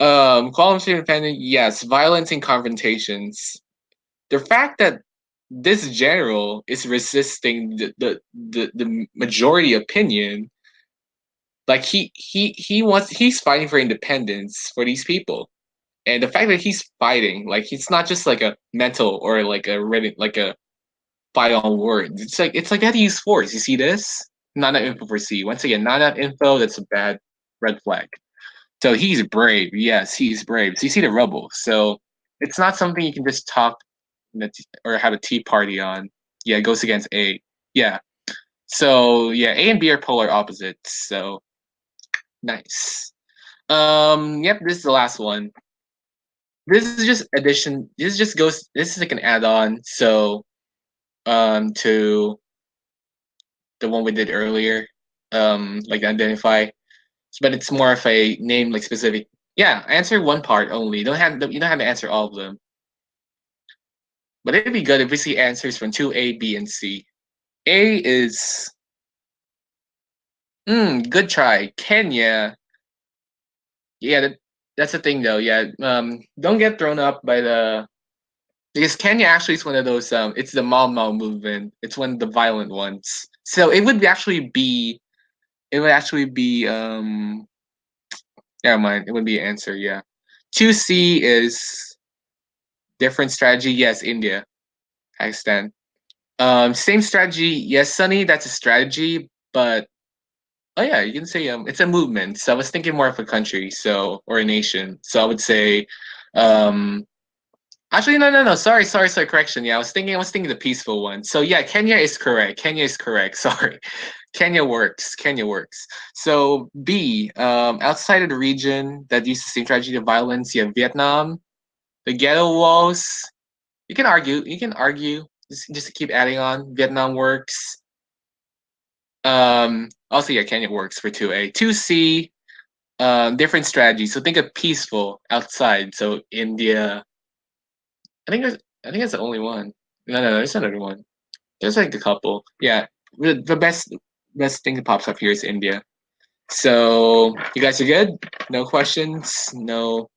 um, quality independent. Yes, violence and confrontations. The fact that this general is resisting the the, the, the majority opinion, like he he he wants he's fighting for independence for these people, and the fact that he's fighting, like he's not just like a mental or like a ready like a fight on words. It's like it's like how to use force. You see this? Not enough info for C. Once again, not enough info. That's a bad red flag. So he's brave. Yes, he's brave. So you see the rubble. So it's not something you can just talk or have a tea party on. Yeah, it goes against A. Yeah. So yeah, A and B are polar opposites. So nice. Um, yep, this is the last one. This is just addition. This just goes. This is like an add-on. So, um, to the one we did earlier, um, like identify but it's more of a name like specific. Yeah, answer one part only. Don't have you don't have to answer all of them. But it'd be good if we see answers from two A, B, and C. A is Hmm, good try. Kenya. Yeah, that, that's the thing though. Yeah. Um, don't get thrown up by the because Kenya actually is one of those um it's the Mau Mau movement. It's one of the violent ones. So it would actually be it would actually be um never mind it would be an answer yeah 2c is different strategy yes india pakistan um same strategy yes sunny that's a strategy but oh yeah you can say um it's a movement so i was thinking more of a country so or a nation so i would say um Actually, no, no, no. Sorry, sorry, sorry. Correction. Yeah, I was thinking, I was thinking the peaceful one. So yeah, Kenya is correct. Kenya is correct. Sorry, Kenya works. Kenya works. So B, um, outside of the region that used the same tragedy of violence, you have Vietnam, the ghetto walls. You can argue. You can argue. Just, just to keep adding on. Vietnam works. Um, also, yeah, Kenya works for 2A. 2C, um, different strategies. So think of peaceful outside. So India. I think I think that's the only one. No, no, there's another one. There's like a couple. Yeah, the, the best best thing that pops up here is India. So you guys are good? No questions? No.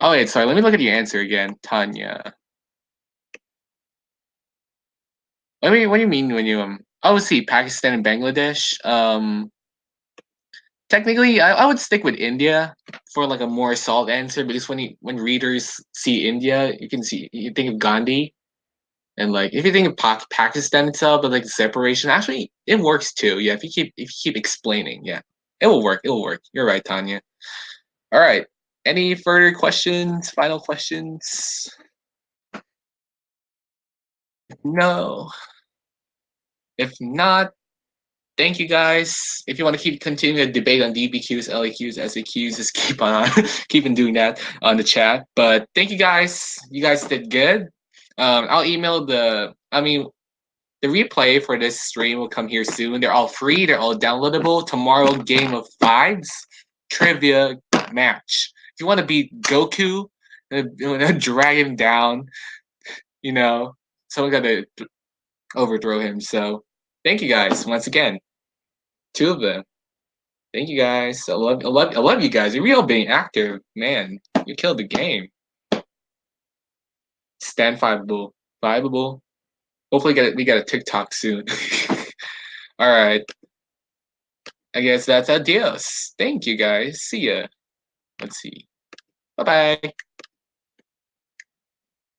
Oh wait, sorry. Let me look at your answer again, Tanya. Do you, what do you mean when you um? Oh, see, Pakistan and Bangladesh. Um, technically, I, I would stick with India for like a more solid answer because when you, when readers see India, you can see you think of Gandhi, and like if you think of pa- Pakistan itself, but like separation, actually it works too. Yeah, if you keep if you keep explaining, yeah, it will work. It will work. You're right, Tanya. All right. Any further questions? Final questions? No. If not, thank you guys. If you want to keep continuing the debate on DBQs, LAQs, SAQs, just keep on keep on doing that on the chat. But thank you guys. You guys did good. Um, I'll email the. I mean, the replay for this stream will come here soon. They're all free. They're all downloadable. Tomorrow, game of fives trivia match. If you want to beat Goku, uh, drag him down. You know, someone got to overthrow him. So, thank you guys once again. Two of them. Thank you guys. I love, I love, I love you guys. You're real being active, man. You killed the game. Stand fiveable. Fiveable. Hopefully get we get a TikTok soon. All right. I guess that's adios. Thank you guys. See ya. Let's see. Bye bye.